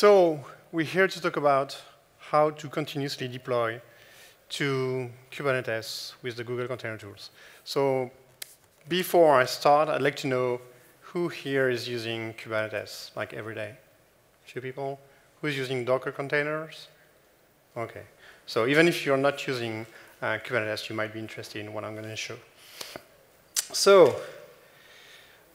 So we're here to talk about how to continuously deploy to Kubernetes with the Google Container Tools. So before I start, I'd like to know who here is using Kubernetes, like every day? A few people? Who's using Docker containers? Okay. So even if you're not using uh, Kubernetes, you might be interested in what I'm going to show. So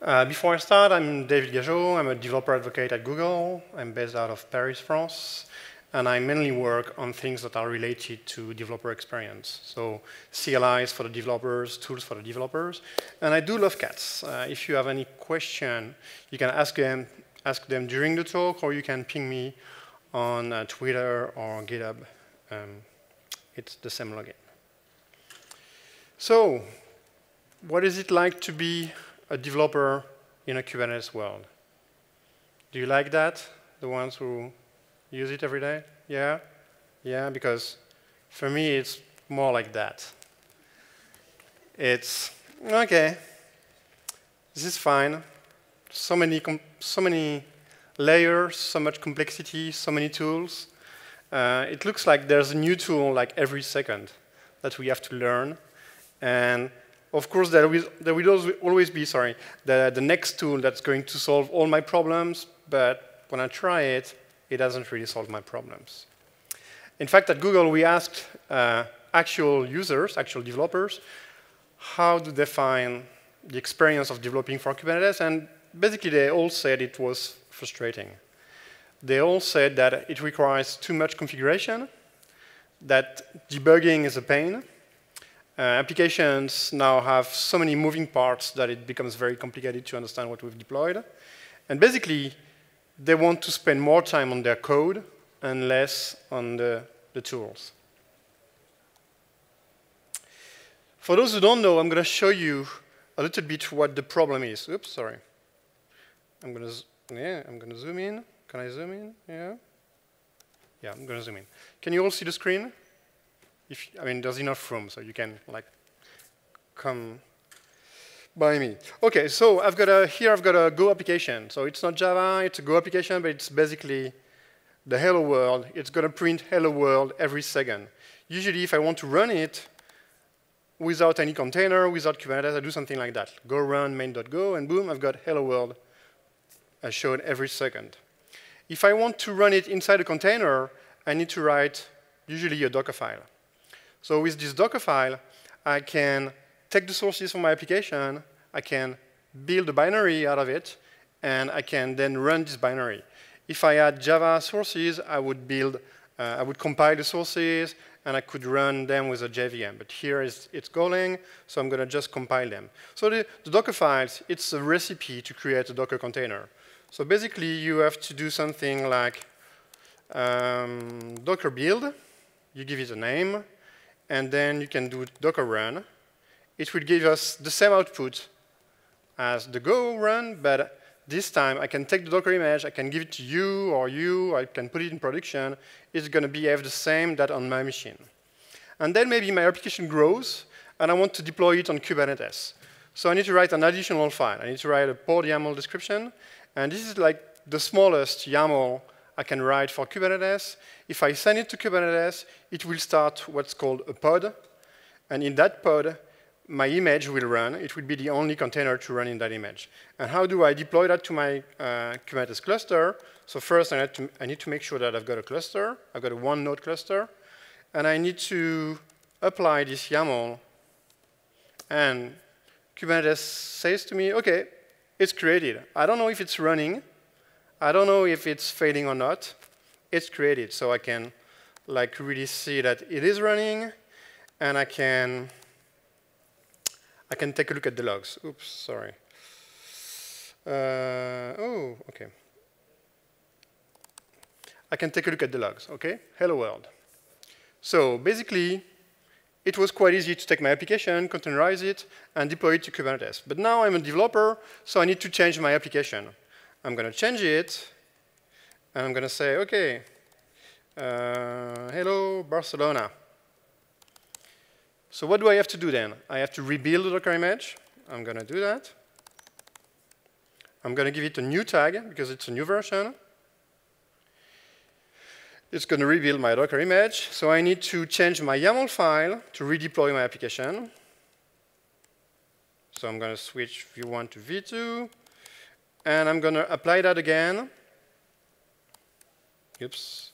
uh, before I start, I'm David Gageot. I'm a developer advocate at Google. I'm based out of Paris, France. And I mainly work on things that are related to developer experience. So CLIs for the developers, tools for the developers. And I do love cats. Uh, if you have any question, you can ask them, ask them during the talk, or you can ping me on uh, Twitter or GitHub. Um, it's the same login. So what is it like to be a developer in a Kubernetes world? Do you like that? The ones who use it every day? Yeah? Yeah, because for me it's more like that. It's, okay, this is fine. So many, so many layers, so much complexity, so many tools. Uh, it looks like there's a new tool like every second that we have to learn. And of course, there will, there will always be, sorry, the, the next tool that's going to solve all my problems, but when I try it, it doesn't really solve my problems. In fact, at Google, we asked uh, actual users, actual developers, how do they find the experience of developing for Kubernetes, and basically they all said it was frustrating. They all said that it requires too much configuration, that debugging is a pain, uh, applications now have so many moving parts that it becomes very complicated to understand what we've deployed. And basically, they want to spend more time on their code and less on the, the tools. For those who don't know, I'm going to show you a little bit what the problem is. Oops, sorry. I'm going to yeah, I'm going to zoom in. Can I zoom in? Yeah. Yeah, I'm going to zoom in. Can you all see the screen? If I mean, there's enough room, so you can like come by me. Okay, so I've got a here. I've got a Go application. So it's not Java. It's a Go application, but it's basically the hello world. It's going to print hello world every second. Usually, if I want to run it without any container, without Kubernetes, I do something like that. Go run main.go, and boom, I've got hello world as shown every second. If I want to run it inside a container, I need to write usually a Docker file. So with this Docker file, I can take the sources from my application, I can build a binary out of it, and I can then run this binary. If I had Java sources, I would build, uh, I would compile the sources, and I could run them with a JVM. But here is, it's Golang, so I'm going to just compile them. So the, the Docker files, it's a recipe to create a Docker container. So basically, you have to do something like um, Docker build, you give it a name, and then you can do docker run. It will give us the same output as the Go run, but this time I can take the Docker image, I can give it to you or you, I can put it in production. It's going to behave the same that on my machine. And then maybe my application grows, and I want to deploy it on Kubernetes. So I need to write an additional file. I need to write a pod YAML description, and this is like the smallest YAML I can write for Kubernetes. If I send it to Kubernetes, it will start what's called a pod. And in that pod, my image will run. It will be the only container to run in that image. And how do I deploy that to my uh, Kubernetes cluster? So first, I need, to, I need to make sure that I've got a cluster. I've got a one-node cluster. And I need to apply this YAML. And Kubernetes says to me, OK, it's created. I don't know if it's running. I don't know if it's fading or not. It's created, so I can like really see that it is running, and I can I can take a look at the logs. Oops, sorry. Uh, oh, okay. I can take a look at the logs, okay? Hello world. So basically, it was quite easy to take my application, containerize it, and deploy it to Kubernetes. But now I'm a developer, so I need to change my application. I'm going to change it, and I'm going to say, OK, uh, hello, Barcelona. So what do I have to do then? I have to rebuild the Docker image. I'm going to do that. I'm going to give it a new tag because it's a new version. it's going to rebuild my Docker image. So I need to change my YAML file to redeploy my application. So I'm going to switch v1 to v2. And I'm going to apply that again. Oops.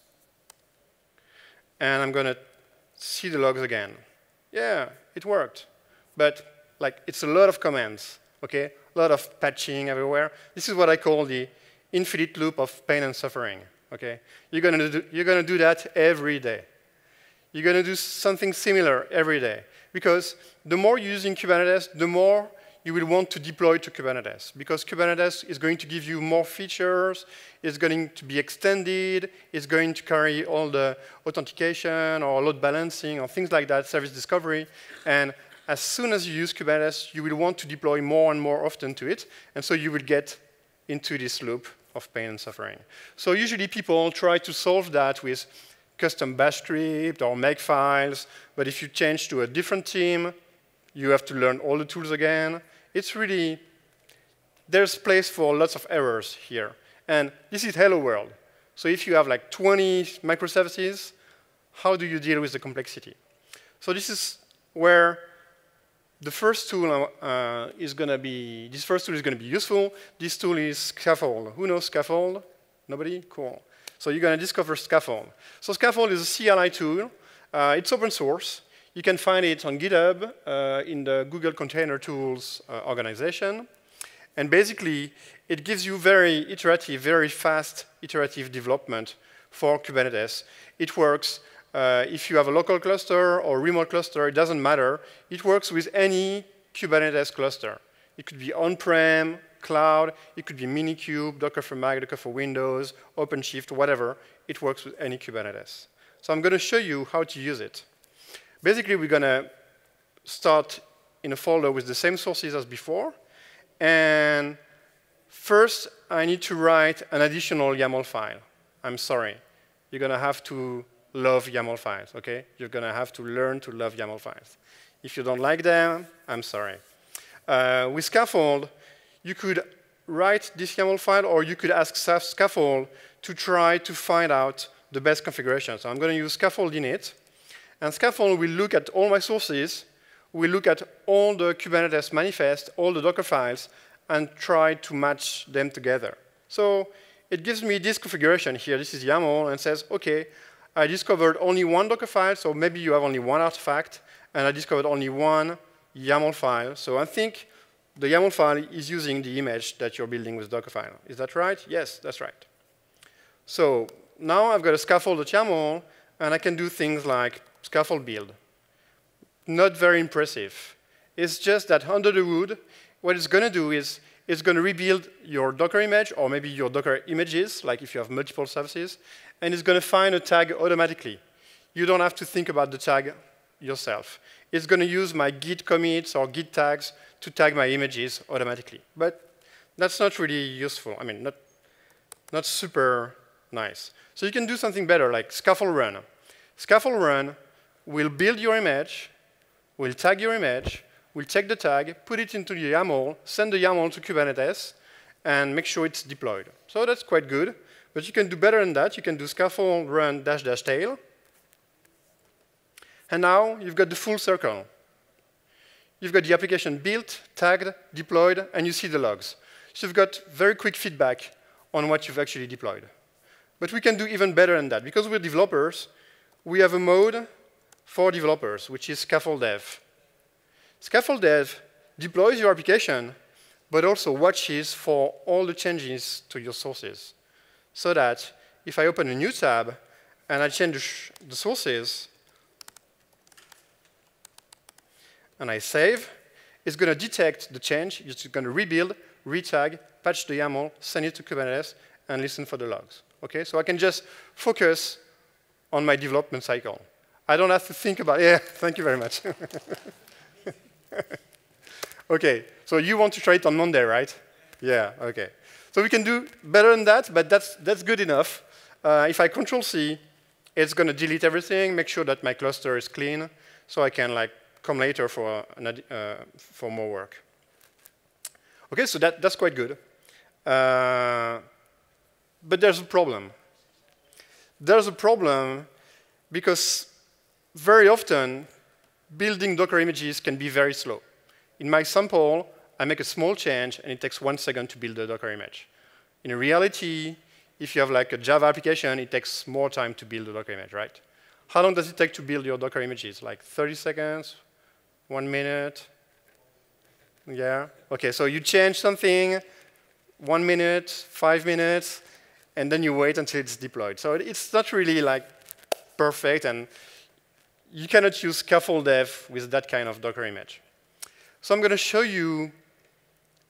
And I'm going to see the logs again. Yeah, it worked. But like, it's a lot of commands, okay? A lot of patching everywhere. This is what I call the infinite loop of pain and suffering, okay? You're gonna do, you're gonna do that every day. You're gonna do something similar every day. Because the more you're using Kubernetes, the more you will want to deploy to Kubernetes because Kubernetes is going to give you more features, it's going to be extended, it's going to carry all the authentication or load balancing or things like that, service discovery. And as soon as you use Kubernetes, you will want to deploy more and more often to it. And so you will get into this loop of pain and suffering. So usually people try to solve that with custom bash script or make files. But if you change to a different team, you have to learn all the tools again it's really, there's place for lots of errors here. And this is hello world. So if you have like 20 microservices, how do you deal with the complexity? So this is where the first tool uh, is going to be, this first tool is going to be useful. This tool is Skaffold. Who knows Skaffold? Nobody? Cool. So you're going to discover Skaffold. So Skaffold is a CLI tool. Uh, it's open source. You can find it on GitHub uh, in the Google Container Tools uh, organization. And basically, it gives you very iterative, very fast iterative development for Kubernetes. It works uh, if you have a local cluster or remote cluster, it doesn't matter. It works with any Kubernetes cluster. It could be on-prem, cloud, it could be Minikube, Docker for Mac, Docker for Windows, OpenShift, whatever. It works with any Kubernetes. So I'm going to show you how to use it. Basically, we're going to start in a folder with the same sources as before. And first, I need to write an additional YAML file. I'm sorry. You're going to have to love YAML files, OK? You're going to have to learn to love YAML files. If you don't like them, I'm sorry. Uh, with Skaffold, you could write this YAML file, or you could ask Skaffold to try to find out the best configuration. So I'm going to use Skaffold init. And Skaffold will look at all my sources, will look at all the Kubernetes manifest, all the Docker files, and try to match them together. So it gives me this configuration here. This is YAML, and says, OK, I discovered only one Docker file, so maybe you have only one artifact, and I discovered only one YAML file. So I think the YAML file is using the image that you're building with Dockerfile. Is that right? Yes, that's right. So now I've got a skaffold.yaml, and I can do things like skaffold build. Not very impressive. It's just that under the hood, what it's going to do is it's going to rebuild your Docker image or maybe your Docker images, like if you have multiple services, and it's going to find a tag automatically. You don't have to think about the tag yourself. It's going to use my git commits or git tags to tag my images automatically. But that's not really useful. I mean, not, not super nice. So you can do something better, like skaffold run. Skaffold run we'll build your image, we'll tag your image, we'll take the tag, put it into the YAML, send the YAML to Kubernetes, and make sure it's deployed. So that's quite good. But you can do better than that. You can do skaffold run dash dash tail. And now you've got the full circle. You've got the application built, tagged, deployed, and you see the logs. So you've got very quick feedback on what you've actually deployed. But we can do even better than that. Because we're developers, we have a mode for developers, which is Skaffold Dev. Skaffold Dev deploys your application, but also watches for all the changes to your sources. So that if I open a new tab and I change the sources, and I save, it's going to detect the change, it's going to rebuild, retag, patch the YAML, send it to Kubernetes, and listen for the logs. Okay, so I can just focus on my development cycle. I don't have to think about it. Yeah, thank you very much. okay, so you want to try it on Monday, right? Yeah, okay. So we can do better than that, but that's, that's good enough. Uh, if I control C, it's going to delete everything, make sure that my cluster is clean, so I can like come later for, uh, for more work. Okay, so that, that's quite good. Uh, but there's a problem. there's a problem because very often building Docker images can be very slow. In my sample, I make a small change and it takes one second to build a Docker image. In reality, if you have like a Java application, it takes more time to build a Docker image, right? How long does it take to build your Docker images? Like 30 seconds, one minute? Yeah, okay, so you change something, one minute, five minutes, and then you wait until it's deployed. So it's not really like perfect, and you cannot use skaffold dev with that kind of Docker image. So I'm going to show you,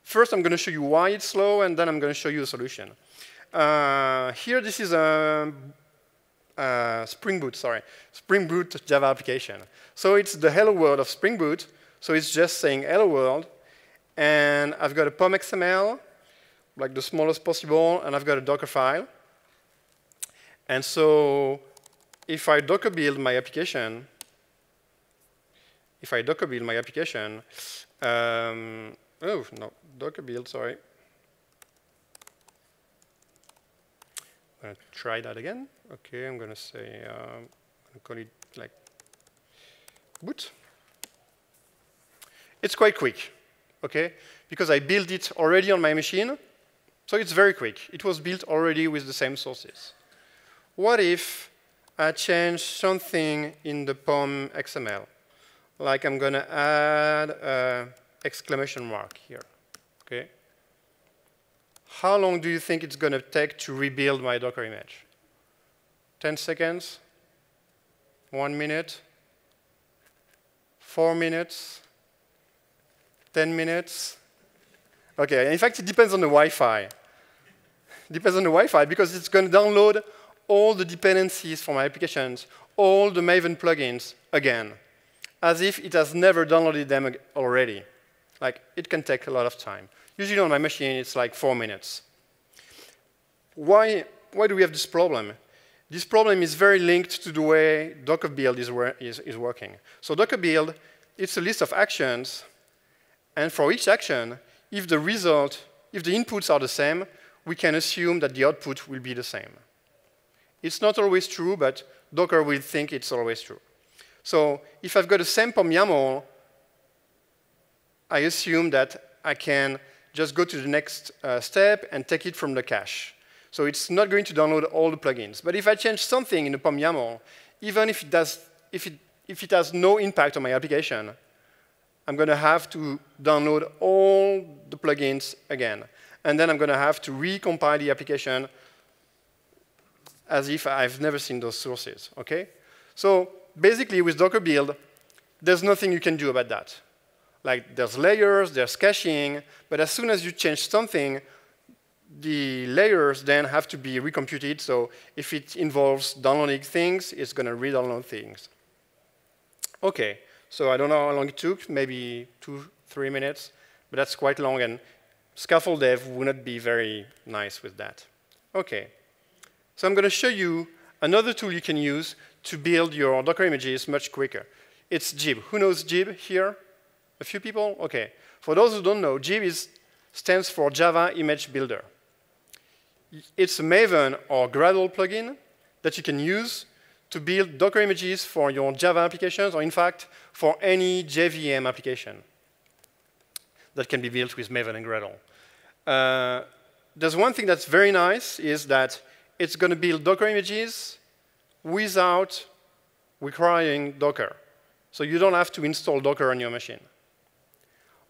first I'm going to show you why it's slow, and then I'm going to show you a solution. Uh, here, this is a, a, Spring Boot, sorry, Spring Boot Java application. So it's the hello world of Spring Boot. So it's just saying hello world, and I've got a POM XML, like the smallest possible, and I've got a Docker file. And so if I Docker build my application, if I Docker build my application, um, oh, no, Docker build, sorry. I'm going to try that again. OK, I'm going to say, um, I'm going to call it like boot. It's quite quick, OK, because I built it already on my machine. So it's very quick. It was built already with the same sources. What if I change something in the POM XML? like I'm going to add an exclamation mark here. Okay. How long do you think it's going to take to rebuild my Docker image? 10 seconds? One minute? Four minutes? 10 minutes? Okay, in fact, it depends on the Wi-Fi. depends on the Wi-Fi because it's going to download all the dependencies for my applications, all the Maven plugins again as if it has never downloaded them already. Like, it can take a lot of time. Usually on my machine, it's like four minutes. Why, why do we have this problem? This problem is very linked to the way Docker build is, is, is working. So Docker build, it's a list of actions, and for each action, if the result, if the inputs are the same, we can assume that the output will be the same. It's not always true, but Docker will think it's always true. So if I've got a sample YAML, I assume that I can just go to the next uh, step and take it from the cache. So it's not going to download all the plugins. But if I change something in the POM YAML, even if it, does, if it, if it has no impact on my application, I'm going to have to download all the plugins again. And then I'm going to have to recompile the application as if I've never seen those sources, okay? So basically, with Docker build, there's nothing you can do about that. Like, there's layers, there's caching, but as soon as you change something, the layers then have to be recomputed. So if it involves downloading things, it's going to re-download things. OK, so I don't know how long it took, maybe two, three minutes, but that's quite long, and skaffold dev would not be very nice with that. OK, so I'm going to show you another tool you can use to build your Docker images much quicker. It's Jib. Who knows Jib here? A few people? OK. For those who don't know, Jib is, stands for Java Image Builder. It's a Maven or Gradle plugin that you can use to build Docker images for your Java applications, or in fact, for any JVM application that can be built with Maven and Gradle. Uh, there's one thing that's very nice is that it's going to build Docker images without requiring Docker. So you don't have to install Docker on your machine.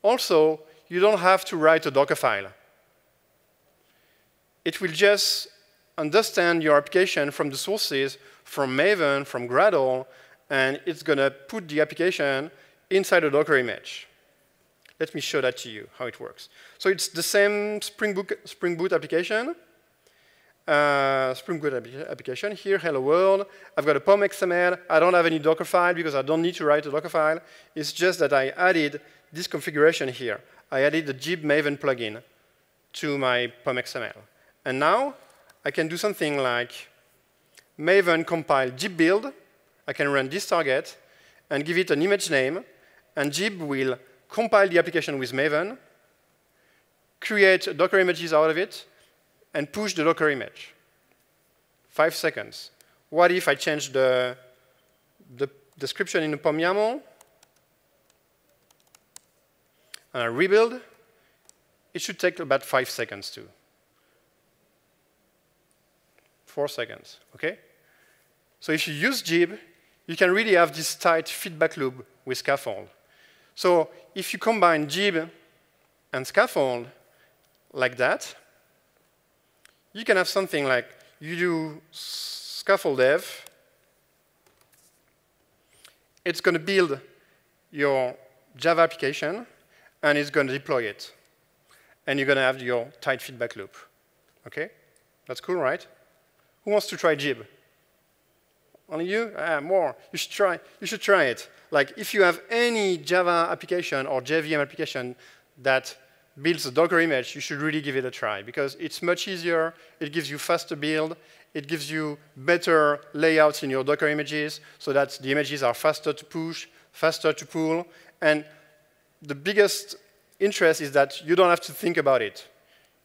Also, you don't have to write a Docker file. It will just understand your application from the sources, from Maven, from Gradle, and it's going to put the application inside a Docker image. Let me show that to you, how it works. So it's the same Spring Boot, Spring Boot application, uh, Spring Boot application. Here, hello world. I've got a POM XML. I don't have any Docker file because I don't need to write a Docker file. It's just that I added this configuration here. I added the Jib Maven plugin to my POM XML. And now I can do something like Maven compile Jib build. I can run this target and give it an image name. And Jib will compile the application with Maven, create Docker images out of it, and push the Docker image. Five seconds. What if I change the, the description in the POM YAML and I rebuild? It should take about five seconds too. Four seconds, okay? So if you use Jib, you can really have this tight feedback loop with skaffold. So if you combine Jib and skaffold like that, you can have something like you do skaffold dev. It's going to build your Java application, and it's going to deploy it. And you're going to have your tight feedback loop. OK? That's cool, right? Who wants to try Jib? Only you? Ah, more. You should try. You should try it. Like if you have any Java application or JVM application that builds a Docker image, you should really give it a try because it's much easier. It gives you faster build. It gives you better layouts in your Docker images so that the images are faster to push, faster to pull. And the biggest interest is that you don't have to think about it.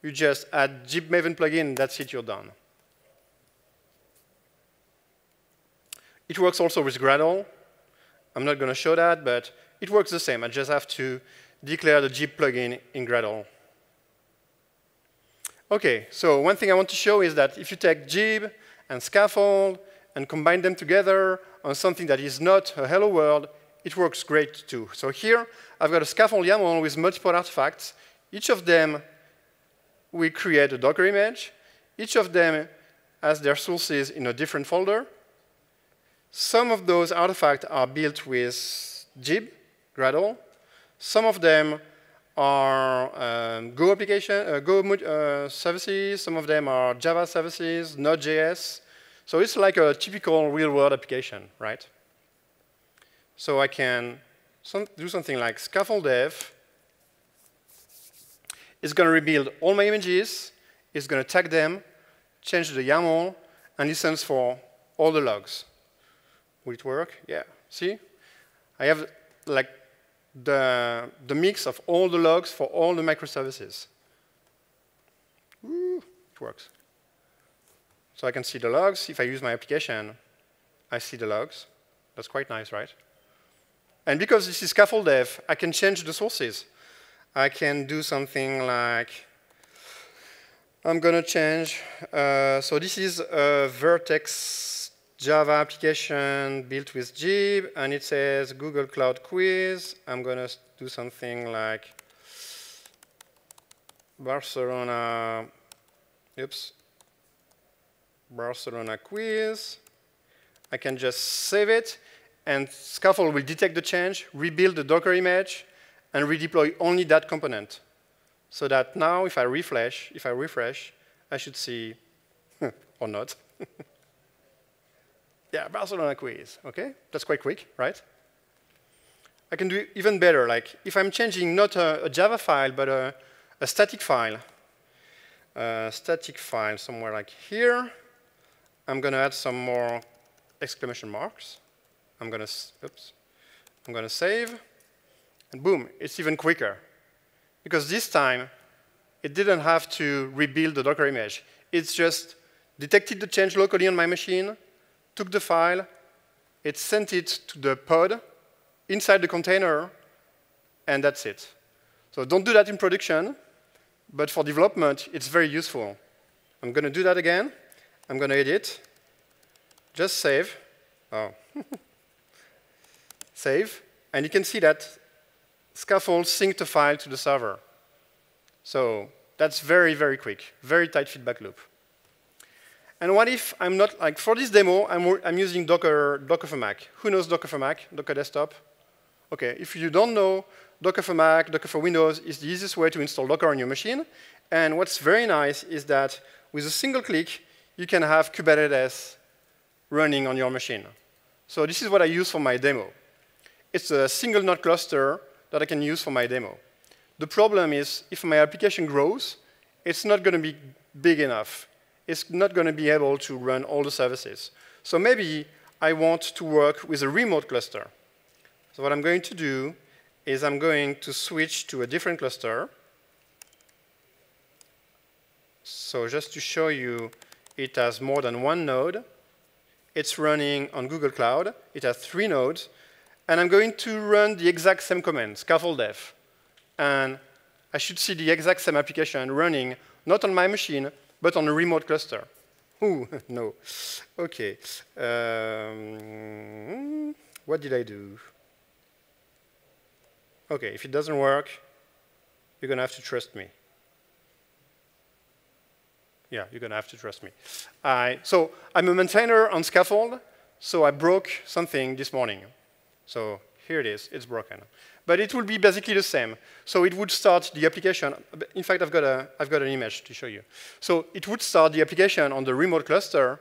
You just add Jib Maven plugin, that's it, you're done. It works also with Gradle. I'm not going to show that, but it works the same. I just have to declare the Jib plugin in Gradle. OK, so one thing I want to show is that if you take Jib and Skaffold and combine them together on something that is not a hello world, it works great too. So here, I've got a Skaffold YAML with multiple artifacts. Each of them, we create a Docker image. Each of them has their sources in a different folder. Some of those artifacts are built with Jib, Gradle. Some of them are um, Go application, uh, Go uh, services. Some of them are Java services, Node.js. So it's like a typical real-world application, right? So I can some, do something like skaffold dev. It's going to rebuild all my images. It's going to tag them, change the YAML, and listens for all the logs. Will it work? Yeah. See? I have like the, the mix of all the logs for all the microservices. It works. So I can see the logs. If I use my application, I see the logs. That's quite nice, right? And because this is skaffold dev, I can change the sources. I can do something like, I'm going to change, uh, so this is a Vert.x Java application built with Jib, and it says Google Cloud Quiz. I'm going to do something like Barcelona, oops, Barcelona quiz. I can just save it, and Skaffold will detect the change, rebuild the Docker image, and redeploy only that component. So that now, if I refresh, if I refresh, I should see, or not, Yeah, Barcelona quiz, okay? That's quite quick, right? I can do even better, like if I'm changing not a, a Java file, but a, a static file, a static file somewhere like here, I'm gonna add some more exclamation marks. I'm gonna, oops, I'm gonna save, and boom, it's even quicker. Because this time, it didn't have to rebuild the Docker image. It's just detected the change locally on my machine, took the file, it sent it to the pod inside the container, and that's it. So don't do that in production, but for development, it's very useful. I'm going to do that again. I'm going to edit. Just save. Oh. save. And you can see that Skaffold synced the file to the server. So that's very, very quick, very tight feedback loop. And what if I'm not, like for this demo, I'm, I'm using Docker, Docker for Mac. Who knows Docker for Mac, Docker Desktop? Okay, if you don't know, Docker for Mac, Docker for Windows is the easiest way to install Docker on your machine. And what's very nice is that with a single click, you can have Kubernetes running on your machine. So this is what I use for my demo. It's a single node cluster that I can use for my demo. The problem is if my application grows, it's not going to be big enough is not going to be able to run all the services. So maybe I want to work with a remote cluster. So what I'm going to do is I'm going to switch to a different cluster. So just to show you, it has more than one node. It's running on Google Cloud. It has three nodes. And I'm going to run the exact same command, skaffold dev. And I should see the exact same application running, not on my machine, but on a remote cluster. Ooh, no. OK. Um, what did I do? OK, if it doesn't work, you're going to have to trust me. Yeah, you're going to have to trust me. I, so I'm a maintainer on Skaffold, so I broke something this morning. So here it is, it's broken. But it will be basically the same. So it would start the application. In fact, I've got, a, I've got an image to show you. So it would start the application on the remote cluster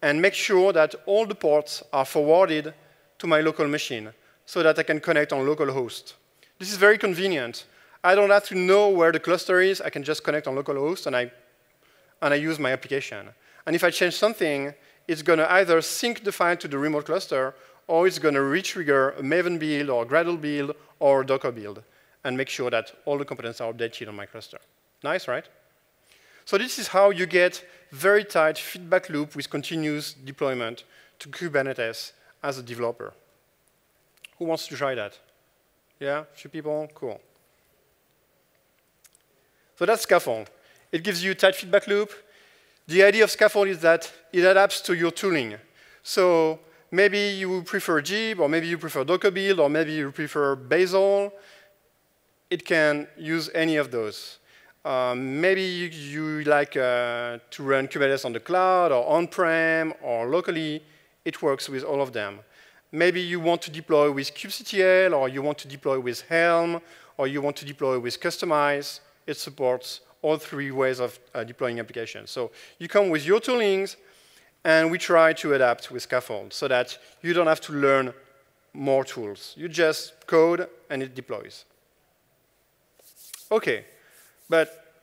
and make sure that all the ports are forwarded to my local machine so that I can connect on localhost. This is very convenient. I don't have to know where the cluster is. I can just connect on localhost, and I, and I use my application. And if I change something, it's going to either sync the file to the remote cluster, or it's going to retrigger a Maven build, or a Gradle build, or a Docker build, and make sure that all the components are updated on my cluster. Nice, right? So this is how you get very tight feedback loop with continuous deployment to Kubernetes as a developer. Who wants to try that? Yeah, a few people? Cool. So that's Skaffold. It gives you tight feedback loop. The idea of Skaffold is that it adapts to your tooling. So maybe you prefer Jib, or maybe you prefer Docker build, or maybe you prefer Bazel. It can use any of those. Um, maybe you, you like uh, to run Kubernetes on the cloud, or on-prem, or locally. It works with all of them. Maybe you want to deploy with kubectl, or you want to deploy with Helm, or you want to deploy with Kustomize. it supports all three ways of uh, deploying applications. So you come with your toolings, and we try to adapt with Skaffold so that you don't have to learn more tools. You just code, and it deploys. OK, but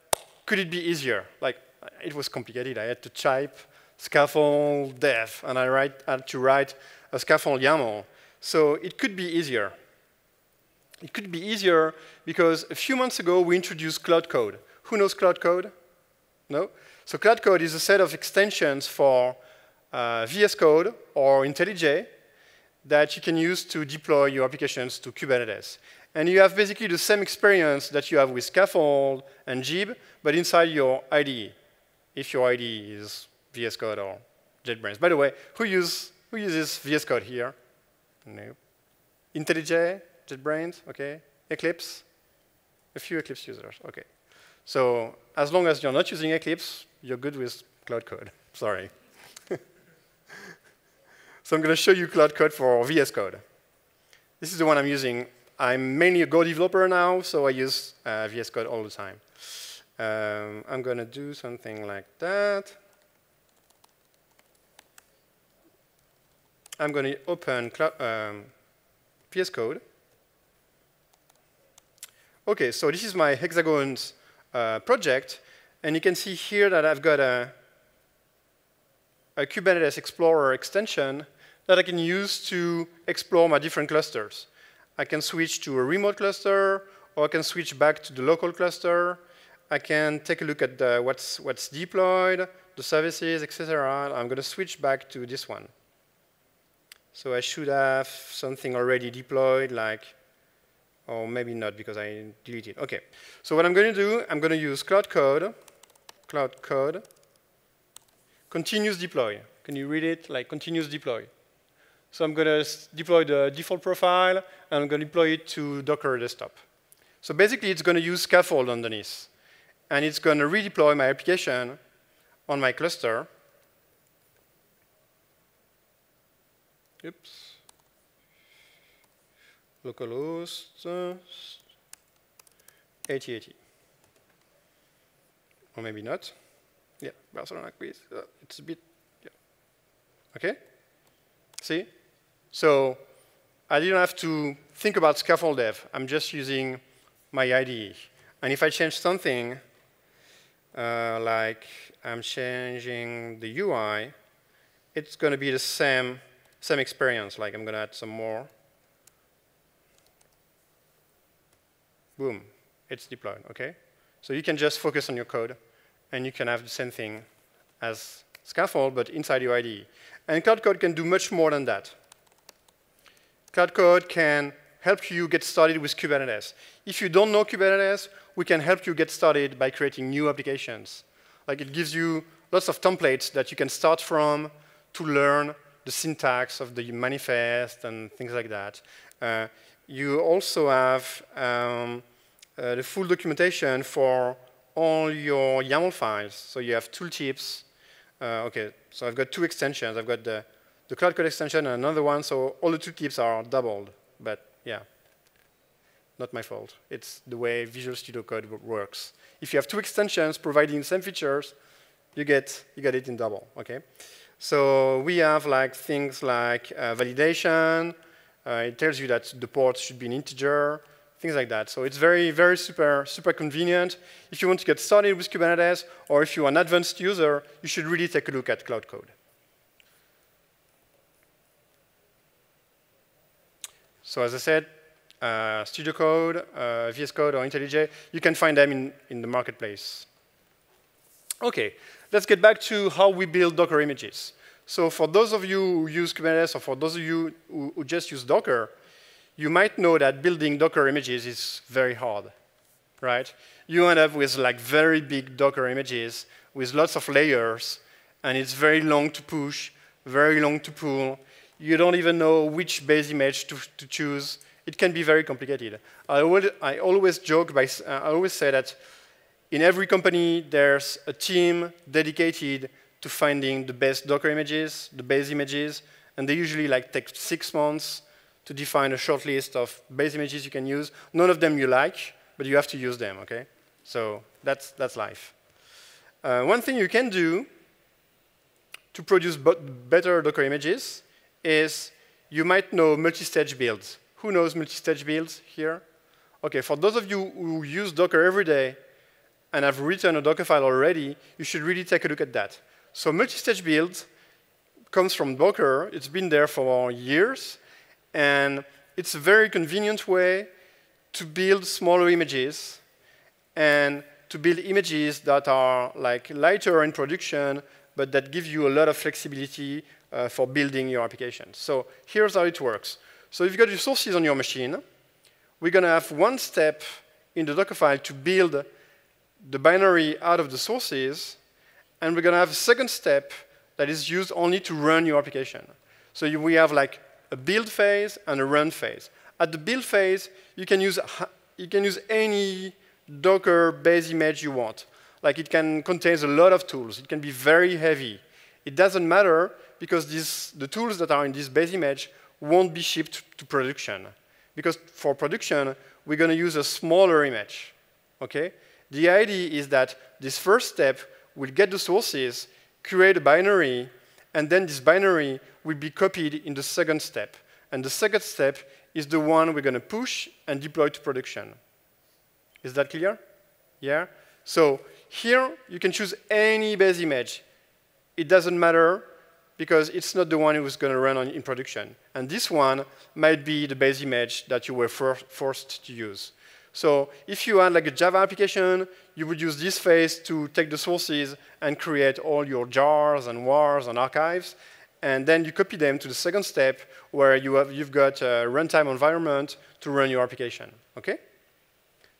could it be easier? Like, uh, it was complicated. I had to type skaffold dev, and I write, had to write a skaffold YAML. So it could be easier. It could be easier because a few months ago we introduced Cloud Code. Who knows Cloud Code? No? So Cloud Code is a set of extensions for uh, VS Code or IntelliJ that you can use to deploy your applications to Kubernetes. And you have basically the same experience that you have with Skaffold and Jib, but inside your IDE, if your IDE is VS Code or JetBrains. By the way, who, use, who uses VS Code here? No. IntelliJ? JetBrains, okay. Eclipse, a few Eclipse users, okay. So as long as you're not using Eclipse, you're good with Cloud Code. Sorry. So I'm going to show you Cloud Code for VS Code. This is the one I'm using. I'm mainly a Go developer now, so I use uh, VS Code all the time. Um, I'm going to do something like that. I'm going to open um, VS Code. OK, so this is my hexagons uh, project. And you can see here that I've got a, a Kubernetes Explorer extension that I can use to explore my different clusters. I can switch to a remote cluster, or I can switch back to the local cluster. I can take a look at the, what's, what's deployed, the services, etc. I'm going to switch back to this one. So I should have something already deployed, like or maybe not because I deleted. OK, so what I'm going to do, I'm going to use Cloud Code, Cloud Code, continuous deploy. Can you read it? Like continuous deploy. So I'm going to deploy the default profile, and I'm going to deploy it to Docker desktop. So basically, it's going to use skaffold underneath. And it's going to redeploy my application on my cluster. Oops localhost uh, 8080. Or maybe not. Yeah, Barcelona quiz. Uh, it's a bit, yeah. Okay? See? So I didn't have to think about skaffold dev. I'm just using my IDE. And if I change something, uh, like I'm changing the UI, it's going to be the same, same experience. Like I'm going to add some more. boom, it's deployed, okay? So you can just focus on your code, and you can have the same thing as Skaffold, but inside your IDE. And Cloud Code can do much more than that. Cloud Code can help you get started with Kubernetes. If you don't know Kubernetes, we can help you get started by creating new applications. Like it gives you lots of templates that you can start from to learn the syntax of the manifest and things like that. Uh, you also have um, uh, the full documentation for all your YAML files. So you have tooltips. Uh, okay, so I've got two extensions. I've got the, the Cloud Code extension and another one, so all the tooltips are doubled. But yeah, not my fault. It's the way Visual Studio Code works. If you have two extensions providing the same features, you get, you get it in double, okay? So we have like things like uh, validation. Uh, it tells you that the port should be an integer, things like that. So it's very, very super, super convenient. If you want to get started with Kubernetes, or if you're an advanced user, you should really take a look at Cloud Code. So as I said, uh, Studio Code, uh, VS Code, or IntelliJ, you can find them in, in the marketplace. Okay, let's get back to how we build Docker images. So for those of you who use Kubernetes, or for those of you who, who just use Docker, you might know that building Docker images is very hard, right? You end up with like very big Docker images with lots of layers, and it's very long to push, very long to pull. You don't even know which base image to, to choose it can be very complicated. I always, I always joke, by, uh, I always say that in every company, there's a team dedicated to finding the best Docker images, the base images, and they usually like take six months to define a short list of base images you can use. None of them you like, but you have to use them, okay? So that's, that's life. Uh, one thing you can do to produce better Docker images is you might know multi-stage builds. Who knows multi-stage builds here? Okay, for those of you who use Docker every day and have written a Docker file already, you should really take a look at that. So multi-stage build comes from Docker. It's been there for years. And it's a very convenient way to build smaller images and to build images that are like lighter in production, but that give you a lot of flexibility uh, for building your application. So here's how it works. So if you've got your sources on your machine, we're going to have one step in the Docker file to build the binary out of the sources, and we're going to have a second step that is used only to run your application. So you, we have like a build phase and a run phase. At the build phase, you can use, you can use any Docker base image you want. Like it can contain a lot of tools. It can be very heavy. It doesn't matter because these, the tools that are in this base image won't be shipped to production. Because for production, we're going to use a smaller image. Okay? The idea is that this first step will get the sources, create a binary, and then this binary will be copied in the second step. And the second step is the one we're going to push and deploy to production. Is that clear? Yeah? So here, you can choose any base image. It doesn't matter because it's not the one who's going to run on, in production. And this one might be the base image that you were for forced to use. So if you had like a Java application, you would use this phase to take the sources and create all your jars and wars and archives. And then you copy them to the second step where you have, you've got a runtime environment to run your application. Okay?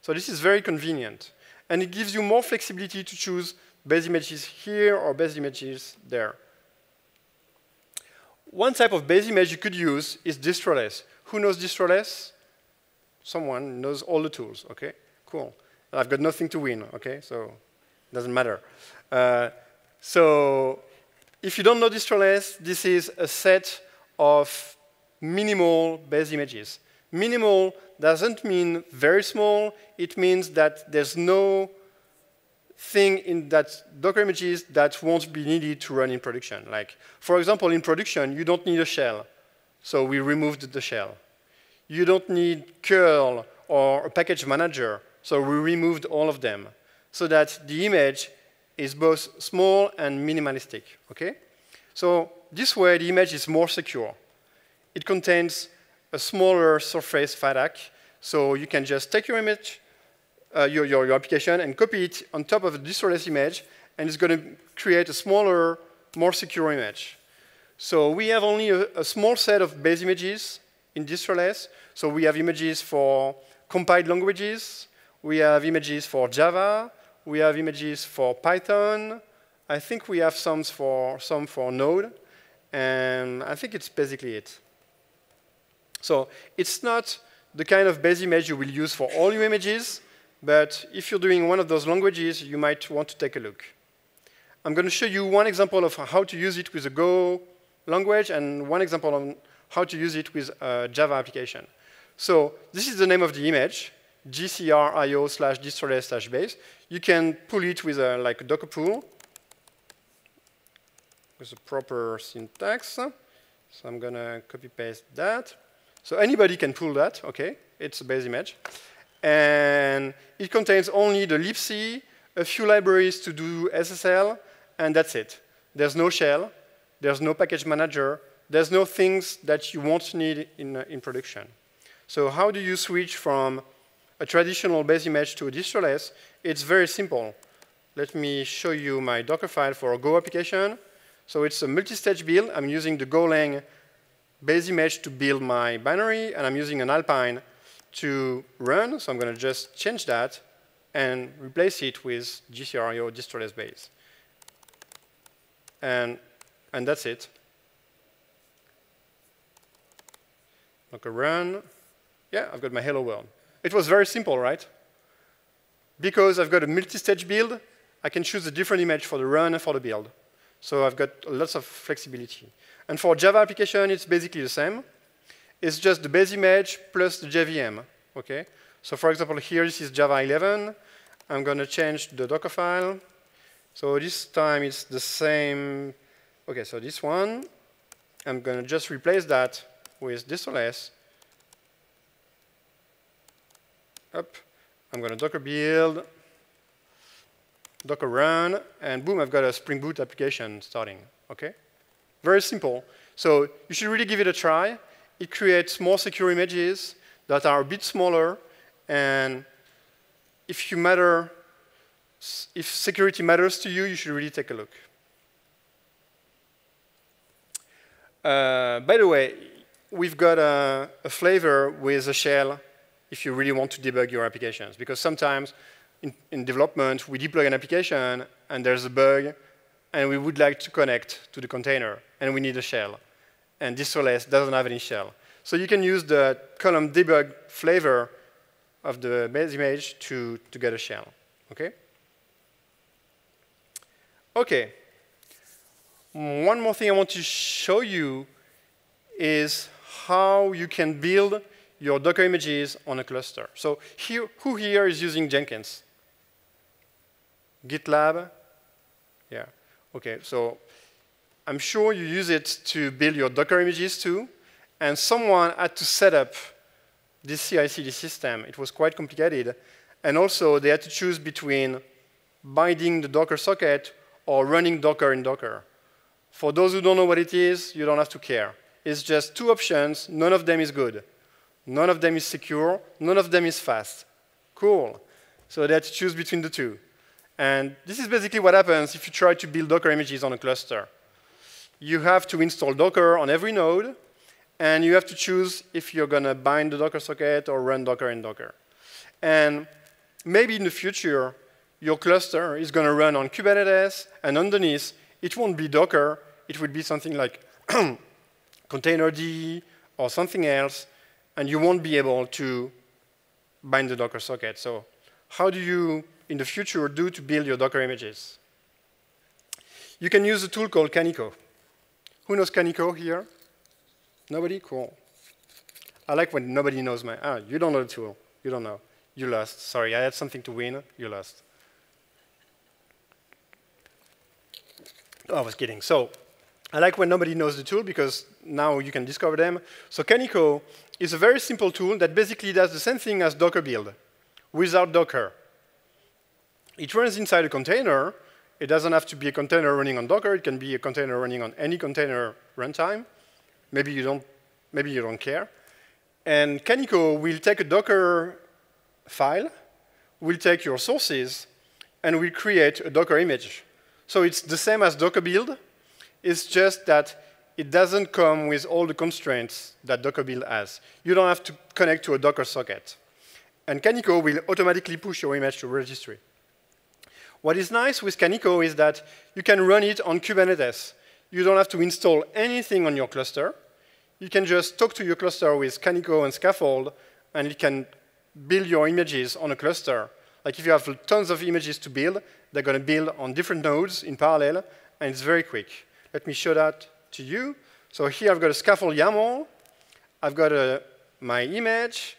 So this is very convenient. And it gives you more flexibility to choose base images here or base images there. One type of base image you could use is distroless. Who knows distroless? Someone knows all the tools, okay? Cool. I've got nothing to win, okay? So it doesn't matter. Uh, so if you don't know distroless, this is a set of minimal base images. Minimal doesn't mean very small. It means that there's no thing in that Docker images that won't be needed to run in production. Like, for example, in production, you don't need a shell. So we removed the shell. You don't need curl or a package manager. So we removed all of them so that the image is both small and minimalistic, okay? So this way, the image is more secure. It contains a smaller surface FATAC, so you can just take your image, uh, your, your, your, application and copy it on top of a distroless image, and it's going to create a smaller, more secure image. So we have only a, a small set of base images in distroless. So we have images for compiled languages. We have images for Java. We have images for Python. I think we have some for, some for Node. And I think it's basically it. So it's not the kind of base image you will use for all your images, but if you're doing one of those languages, you might want to take a look. I'm going to show you one example of how to use it with a Go language and one example on how to use it with a Java application. So this is the name of the image, gcr.io slash distroless slash base. You can pull it with a, like Docker pull with a proper syntax. So I'm going to copy paste that. So anybody can pull that, okay? It's a base image. And it contains only the libc, a few libraries to do SSL, and that's it. There's no shell, there's no package manager, there's no things that you won't need in, uh, in production. So how do you switch from a traditional base image to a distroless? It's very simple. Let me show you my Docker file for a Go application. So it's a multi-stage build. I'm using the Golang base image to build my binary, and I'm using an Alpine to run. So I'm going to just change that and replace it with GCR.io distroless base. And, and that's it. Like a run. Yeah, I've got my hello world. It was very simple, right? Because I've got a multi-stage build, I can choose a different image for the run and for the build. So I've got lots of flexibility. And for Java application, it's basically the same. It's just the base image plus the JVM, okay? So for example, here this is Java 11. I'm going to change the Docker file. So this time it's the same. Okay, so this one, I'm going to just replace that with distroless. Up. I'm going to Docker build, Docker run, and boom, I've got a Spring Boot application starting, okay? Very simple. So you should really give it a try. It creates more secure images that are a bit smaller. And if you matter, if security matters to you, you should really take a look. Uh, by the way, we've got a, a, flavor with a shell if you really want to debug your applications. Because sometimes in, in development, we deploy an application and there's a bug and we would like to connect to the container, and we need a shell. And this distroless doesn't have any shell. So you can use the column debug flavor of the base image to, to get a shell, okay? Okay. One more thing I want to show you is how you can build your Docker images on a cluster. So here, who here is using Jenkins? GitLab? Yeah. Okay, so I'm sure you use it to build your Docker images too, and someone had to set up this CI/CD system. It was quite complicated, and also they had to choose between binding the Docker socket or running Docker in Docker. For those who don't know what it is, you don't have to care. It's just two options. None of them is good. None of them is secure. None of them is fast. Cool. So they had to choose between the two. And this is basically what happens if you try to build Docker images on a cluster. You have to install Docker on every node, and you have to choose if you're going to bind the Docker socket or run Docker in Docker. And maybe in the future, your cluster is going to run on Kubernetes, and underneath, it won't be Docker. It will be something like containerd or something else, and you won't be able to bind the Docker socket. So how do you in the future do to build your Docker images. You can use a tool called Kaniko. Who knows Kaniko here? Nobody? Cool. I like when nobody knows my, ah, you don't know the tool. You don't know. You lost. Sorry, I had something to win. You lost. Oh, I was kidding. So I like when nobody knows the tool because now you can discover them. So Kaniko is a very simple tool that basically does the same thing as Docker build without Docker. It runs inside a container. It doesn't have to be a container running on Docker. It can be a container running on any container runtime. Maybe you don't, maybe you don't care. And Kaniko will take a Docker file, will take your sources, and will create a Docker image. So it's the same as Docker build. It's just that it doesn't come with all the constraints that Docker build has. You don't have to connect to a Docker socket. And Kaniko will automatically push your image to registry. What is nice with Kaniko is that you can run it on Kubernetes. You don't have to install anything on your cluster. You can just talk to your cluster with Kaniko and Skaffold, and it can build your images on a cluster. Like if you have tons of images to build, they're going to build on different nodes in parallel, and it's very quick. Let me show that to you. So here I've got a skaffold YAML, I've got a, my image,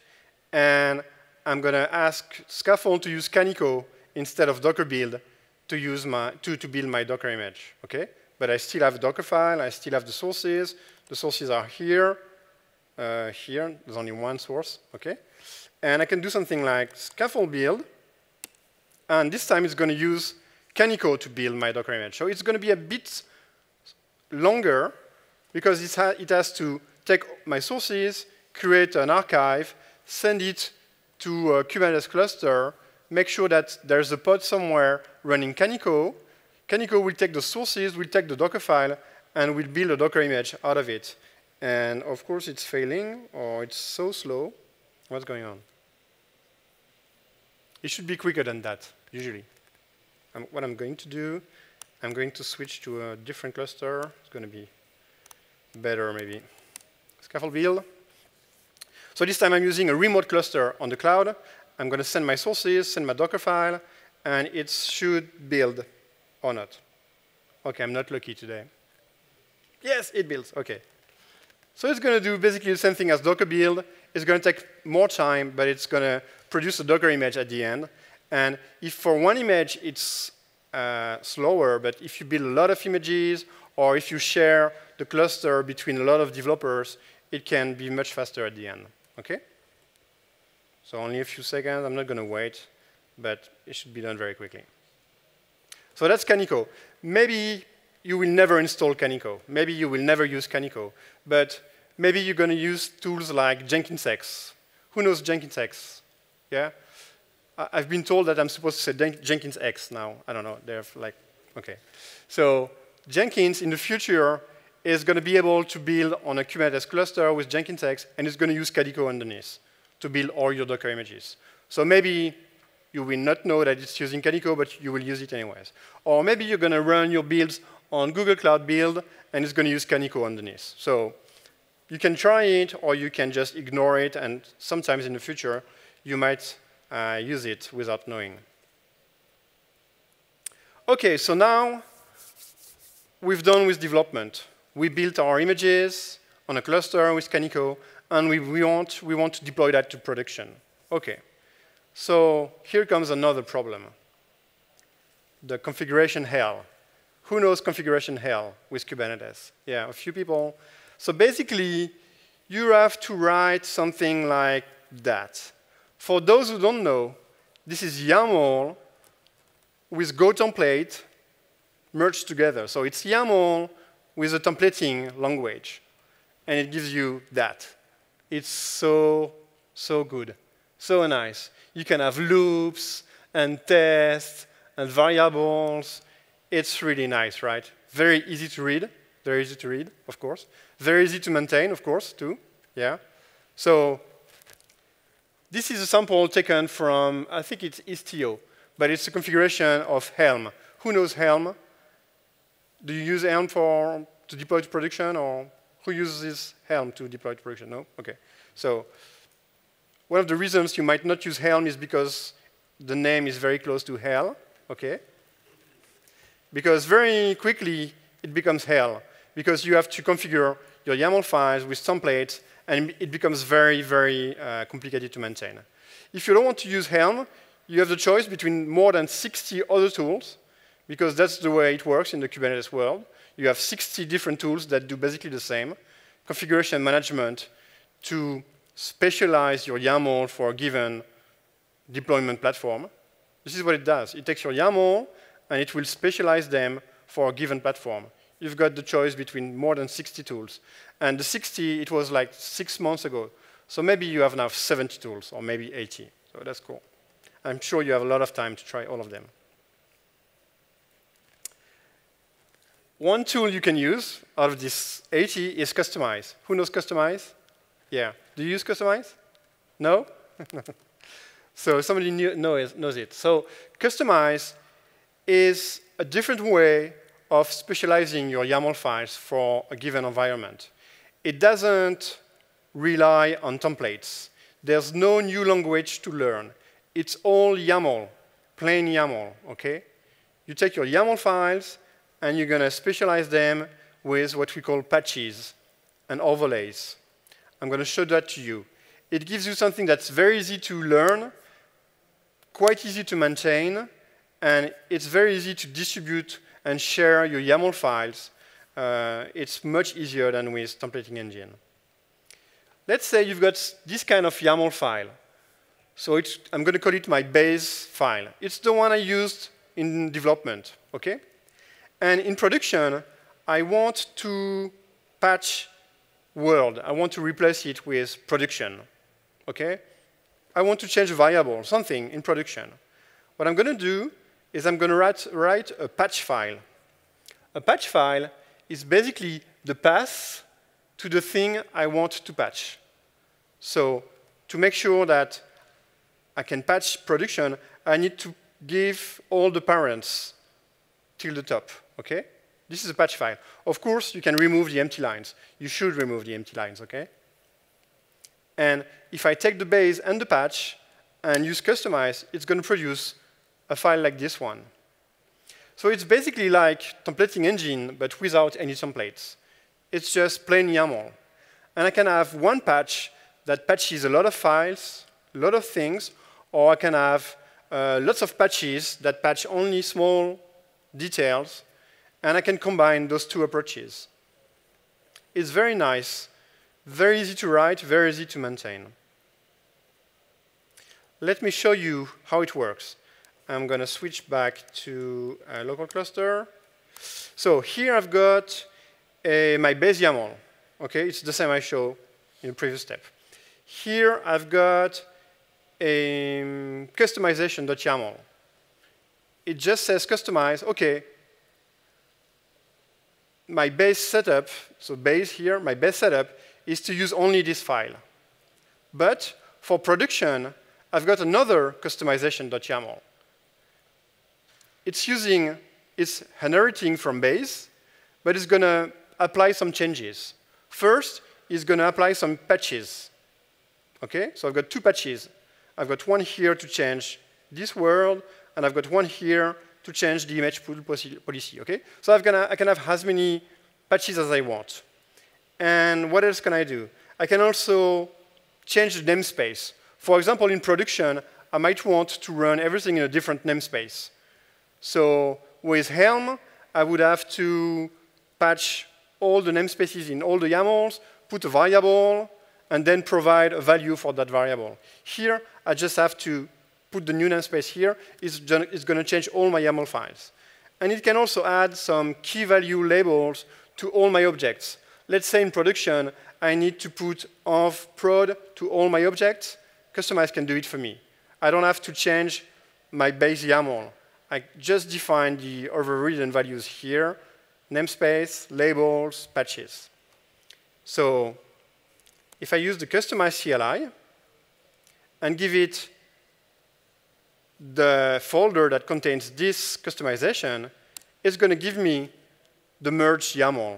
and I'm going to ask skaffold to use Kaniko instead of Docker build to use my to, to build my Docker image. Okay, but I still have a Docker file. I still have the sources. The sources are here. Uh, here, there's only one source. Okay, and I can do something like skaffold build, and this time it's going to use Kaniko to build my Docker image. So it's going to be a bit longer because ha it has to take my sources, create an archive, send it to a Kubernetes cluster, make sure that there's a pod somewhere running Kaniko. Kaniko will take the sources, will take the Docker file, and will build a Docker image out of it. And of course, it's failing, or it's so slow. What's going on? It should be quicker than that, usually. Um, what I'm going to do, I'm going to switch to a different cluster. It's going to be better, maybe. Skaffold build. So this time I'm using a remote cluster on the cloud. I'm going to send my sources, send my Docker file, and it should build or not. OK, I'm not lucky today. Yes, it builds. OK. So it's going to do basically the same thing as Docker build. It's going to take more time, but it's going to produce a Docker image at the end. And if for one image it's uh, slower, but if you build a lot of images, or if you share the cluster between a lot of developers, it can be much faster at the end. Okay? So only a few seconds. I'm not going to wait, but it should be done very quickly. So that's Kaniko. Maybe you will never install Kaniko. Maybe you will never use Kaniko. But maybe you're going to use tools like JenkinsX. Who knows JenkinsX? Yeah? I've been told that I'm supposed to say Jenkins X now. I don't know. They're like, OK. So Jenkins in the future is going to be able to build on a Kubernetes cluster with Jenkins X, and it's going to use Kaniko underneath to build all your Docker images. So maybe you will not know that it's using Kaniko, but you will use it anyways. Or maybe you're going to run your builds on Google Cloud Build, and it's going to use Kaniko underneath. So you can try it, or you can just ignore it, and sometimes in the future, you might uh, use it without knowing. OK, so now we've done with development. We built our images on a cluster with Kaniko, and we, we, want, we want to deploy that to production. OK. So here comes another problem. The configuration hell. Who knows configuration hell with Kubernetes? Yeah, a few people. So basically, you have to write something like that. For those who don't know, this is YAML with Go template merged together. So it's YAML with a templating language. And it gives you that. It's so, so good, so nice. You can have loops and tests and variables. It's really nice, right? Very easy to read, very easy to read, of course. Very easy to maintain, of course, too, yeah? So this is a sample taken from, I think it's Istio, but it's a configuration of Helm. Who knows Helm? Do you use Helm for, to deploy to production, or who uses Helm to deploy to production? No? OK. So one of the reasons you might not use Helm is because the name is very close to hell, OK? Because very quickly, it becomes hell, because you have to configure your YAML files with templates, and it becomes very, very uh, complicated to maintain. If you don't want to use Helm, you have the choice between more than 60 other tools, because that's the way it works in the Kubernetes world. You have 60 different tools that do basically the same. Configuration management to specialize your YAML for a given deployment platform. This is what it does. It takes your YAML, and it will specialize them for a given platform. You've got the choice between more than 60 tools. And the 60, it was like six months ago. So maybe you have now 70 tools, or maybe 80. So that's cool. I'm sure you have a lot of time to try all of them. One tool you can use out of this 80 is Kustomize. Who knows Kustomize? Yeah. Do you use Kustomize? No? so somebody knew, knows, knows it. So Kustomize is a different way of specializing your YAML files for a given environment. It doesn't rely on templates. There's no new language to learn. It's all YAML, plain YAML, okay? You take your YAML files, and you're going to specialize them with what we call patches and overlays. I'm going to show that to you. It gives you something that's very easy to learn, quite easy to maintain, and it's very easy to distribute and share your YAML files. Uh, it's much easier than with templating engine. Let's say you've got this kind of YAML file. So I'm going to call it my base file. It's the one I used in development, okay? And in production, I want to patch world. I want to replace it with production, okay? I want to change a variable, something in production. What I'm going to do is I'm going to write, write a patch file. A patch file is basically the path to the thing I want to patch. So to make sure that I can patch production, I need to give all the parents till the top, okay? This is a patch file. Of course, you can remove the empty lines. You should remove the empty lines, okay? And if I take the base and the patch and use kustomize, it's going to produce a file like this one. So it's basically like templating engine, but without any templates. It's just plain YAML. And I can have one patch that patches a lot of files, a lot of things, or I can have uh, lots of patches that patch only small details, and I can combine those two approaches. It's very nice, very easy to write, very easy to maintain. Let me show you how it works. I'm going to switch back to a local cluster. So here I've got a, my base YAML. Okay, it's the same I showed in the previous step. Here I've got a kustomization.yaml. It just says kustomize, okay, my base setup, so base here, my base setup is to use only this file. But for production, I've got another kustomization.yaml. It's using, it's inheriting from base, but it's going to apply some changes. First, it's going to apply some patches. Okay, so I've got two patches. I've got one here to change this world, and I've got one here to change the image pull policy, okay? So I've gonna, I can have as many patches as I want. And what else can I do? I can also change the namespace. For example, in production, I might want to run everything in a different namespace. So with Helm, I would have to patch all the namespaces in all the YAMLs, put a variable, and then provide a value for that variable. Here, I just have to put the new namespace here. It's, it's going to change all my YAML files. And it can also add some key value labels to all my objects. Let's say in production, I need to put of prod to all my objects. Kustomize can do it for me. I don't have to change my base YAML. I just define the overridden values here, namespace, labels, patches. So if I use the kustomize CLI and give it the folder that contains this customization, is going to give me the merge YAML.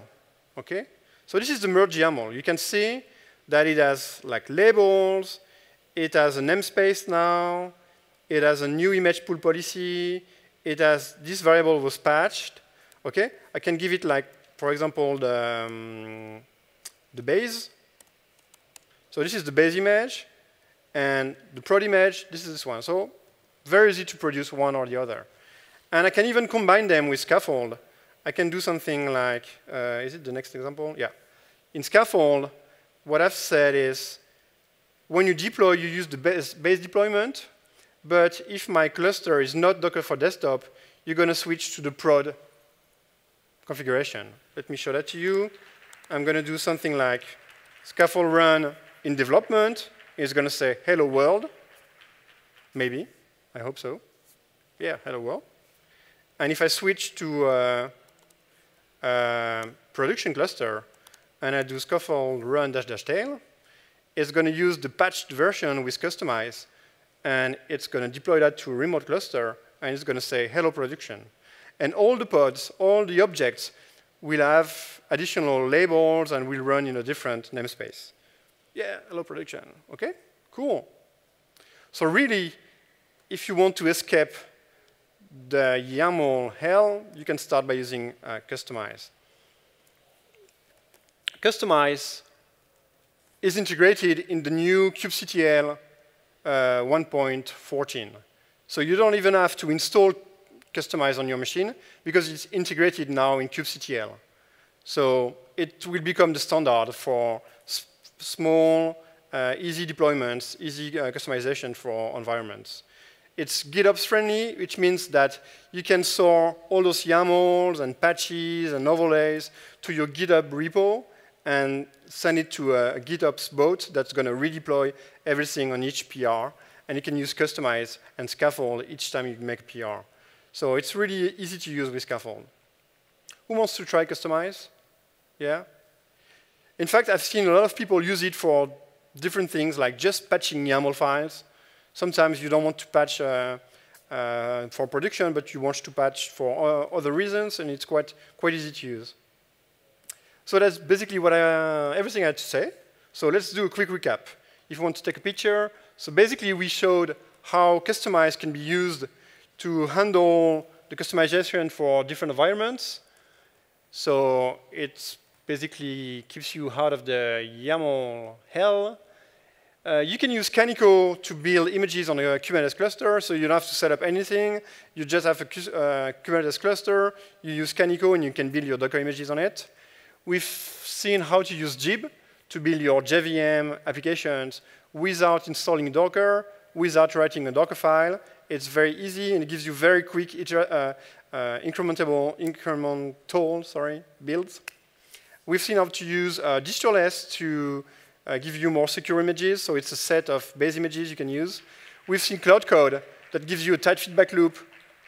Okay? So this is the merge YAML. You can see that it has like labels, it has a namespace now, it has a new image pull policy, it has this variable was patched. Okay? I can give it like, for example, the, um, the base, so this is the base image, and the prod image, this is this one. So very easy to produce one or the other. And I can even combine them with skaffold. I can do something like, uh, is it the next example? Yeah. In skaffold, what I've said is, when you deploy, you use the base, base deployment, but if my cluster is not Docker for desktop, you're going to switch to the prod configuration. Let me show that to you. I'm going to do something like skaffold run in development, it's going to say hello world. Maybe. I hope so. Yeah, hello world. And if I switch to uh, uh, production cluster and I do skaffold run dash dash tail, it's going to use the patched version with kustomize, and it's going to deploy that to a remote cluster, and it's going to say hello production. And all the pods, all the objects will have additional labels and will run in a different namespace. Yeah, hello production. Okay, cool. So really, if you want to escape the YAML hell, you can start by using uh, customize. Kustomize is integrated in the new kubectl uh, 1.14. So you don't even have to install kustomize on your machine because it's integrated now in kubectl. So it will become the standard for small, uh, easy deployments, easy uh, customization for environments. It's GitOps friendly, which means that you can store all those YAMLs and patches and overlays to your GitHub repo and send it to a, GitOps bot that's going to redeploy everything on each PR. And you can use kustomize and skaffold each time you make PR. So it's really easy to use with skaffold. Who wants to try kustomize? Yeah? In fact, I've seen a lot of people use it for different things, like just patching YAML files, Sometimes you don't want to patch uh, uh, for production, but you want to patch for uh, other reasons, and it's quite, quite easy to use. So that's basically what I, everything I had to say. So let's do a quick recap. If you want to take a picture, so basically we showed how kustomize can be used to handle the customization for different environments. So it basically keeps you out of the YAML hell uh, you can use Kaniko to build images on a Kubernetes cluster, so you don't have to set up anything. You just have a uh, Kubernetes cluster, you use Kaniko, and you can build your Docker images on it. We've seen how to use Jib to build your JVM applications without installing Docker, without writing a Docker file. It's very easy, and it gives you very quick uh, uh, incrementable, incremental sorry, builds. We've seen how to use uh, distro-less to uh, give you more secure images. So it's a set of base images you can use. We've seen Cloud Code that gives you a tight feedback loop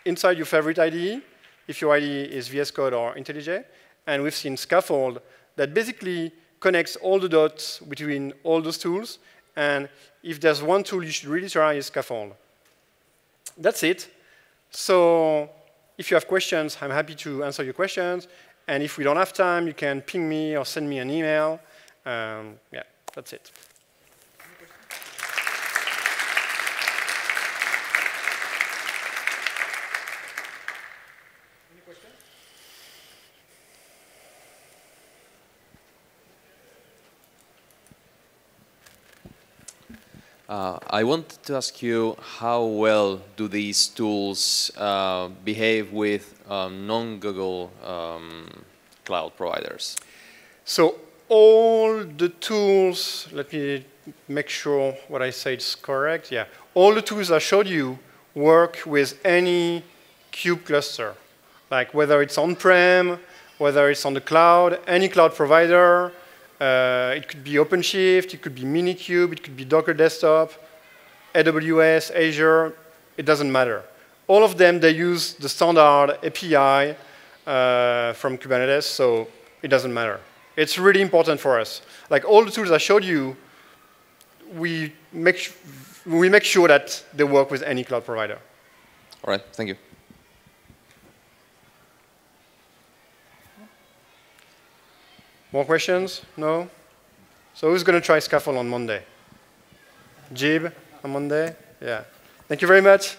inside your favorite IDE, if your IDE is VS Code or IntelliJ. And we've seen Skaffold that basically connects all the dots between all those tools. And if there's one tool you should really try is Skaffold. That's it. So if you have questions, I'm happy to answer your questions. And if we don't have time, you can ping me or send me an email. Um, yeah. That's it. Uh, I wanted to ask you how well do these tools uh, behave with um, non-Google um, cloud providers? So all the tools, let me make sure what I say is correct. Yeah, all the tools I showed you work with any kube cluster, like whether it's on-prem, whether it's on the cloud, any cloud provider. Uh, it could be OpenShift, it could be Minikube, it could be Docker Desktop, AWS, Azure, it doesn't matter. All of them, they use the standard API uh, from Kubernetes, so it doesn't matter. It's really important for us. Like all the tools I showed you, we make, we make sure that they work with any cloud provider. All right, thank you. More questions? No? So who's going to try Skaffold on Monday? Jib on Monday? Yeah. Thank you very much.